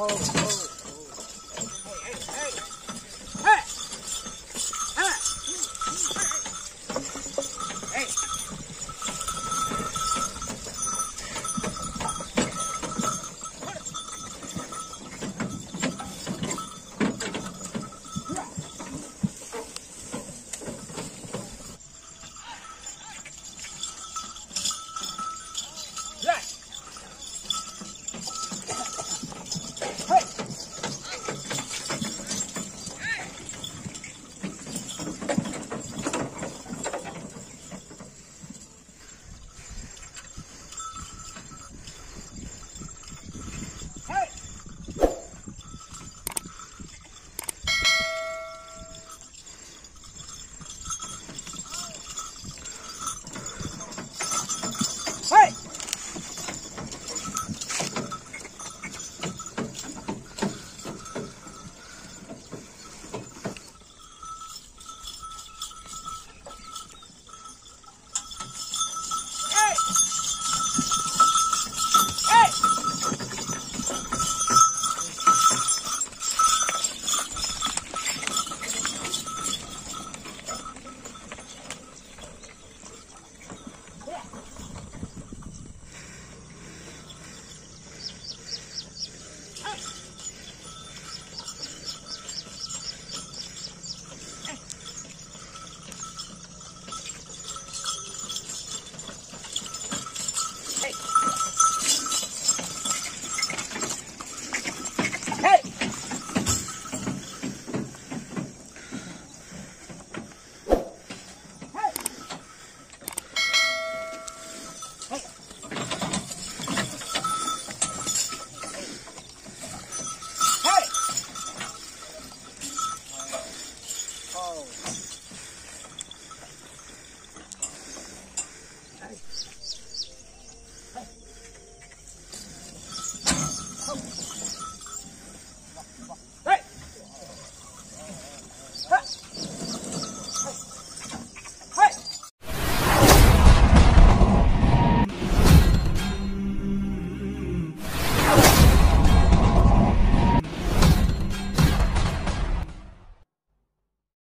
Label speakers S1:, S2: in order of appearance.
S1: oh, oh.